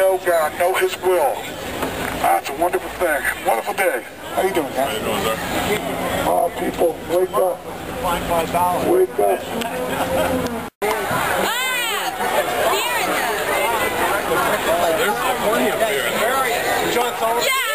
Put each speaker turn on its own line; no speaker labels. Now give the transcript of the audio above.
know God, know His will. That's a wonderful thing. Wonderful day. How you doing. How you doing, sir? Oh, uh, people, wake up. Find my. Wake up. ah,
beer in. There's plenty of beer in there. John Yeah.